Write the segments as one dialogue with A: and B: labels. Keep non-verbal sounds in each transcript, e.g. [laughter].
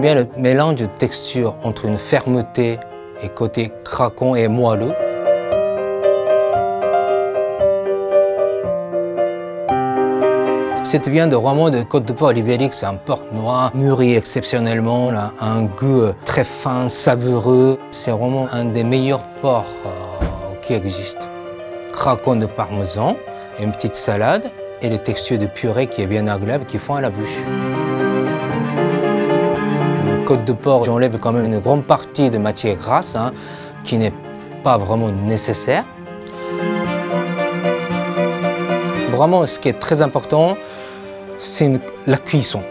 A: Bien le mélange de texture entre une fermeté et côté craquant et moelleux. Cette viande vraiment de Côte de Porc ibérique, c'est un porc noir, mûri exceptionnellement, un goût euh, très fin, savoureux. C'est vraiment un des meilleurs porcs euh, qui existent. Craquant de parmesan, une petite salade et les textures de purée qui est bien agréable, qui font à la bouche. De porc, j'enlève quand même une grande partie de matière grasse, hein, qui n'est pas vraiment nécessaire. Vraiment, ce qui est très important, c'est la cuisson.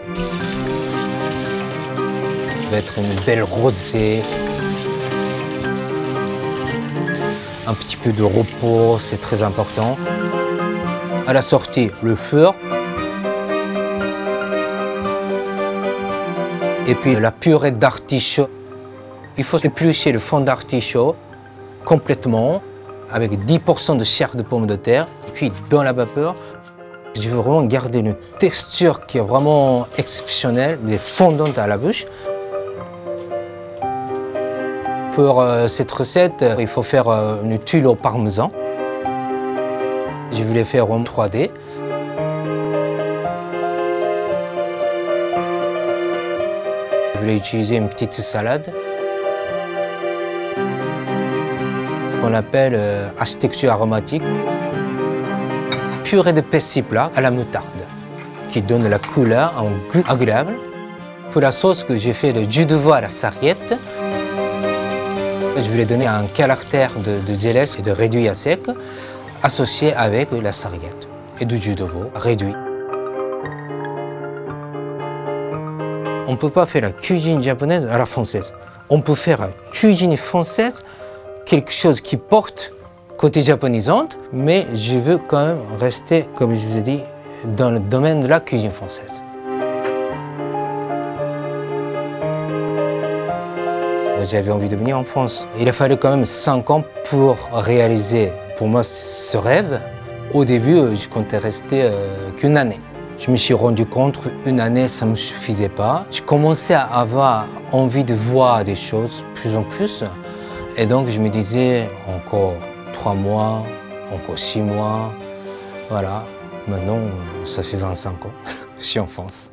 A: Ça va être une belle rosée. Un petit peu de repos, c'est très important. À la sortie, le feu. Et puis la purée d'artichaut. Il faut éplucher le fond d'artichaut complètement avec 10% de chair de pomme de terre, puis dans la vapeur. Je veux vraiment garder une texture qui est vraiment exceptionnelle, mais fondante à la bouche. Pour euh, cette recette, il faut faire euh, une tuile au parmesan. Je voulais faire en 3D. Je voulais utiliser une petite salade qu'on appelle euh, aromatique purée de persil plat à la moutarde qui donne la couleur, un goût agréable. Pour la sauce que j'ai fait de jus de veau à la sarriette, je voulais donner un caractère de, de et de réduit à sec associé avec la sarriette et du jus de veau réduit. On ne peut pas faire la cuisine japonaise à la française. On peut faire la cuisine française quelque chose qui porte côté japonisante, mais je veux quand même rester, comme je vous ai dit, dans le domaine de la cuisine française. J'avais envie de venir en France. Il a fallu quand même 5 ans pour réaliser pour moi ce rêve. Au début, je comptais rester euh, qu'une année. Je me suis rendu compte qu'une année, ça ne me suffisait pas. Je commençais à avoir envie de voir des choses plus en plus. Et donc, je me disais, encore trois mois, encore six mois. Voilà. Maintenant, ça fait 25 ans. [laughs] Je suis en France.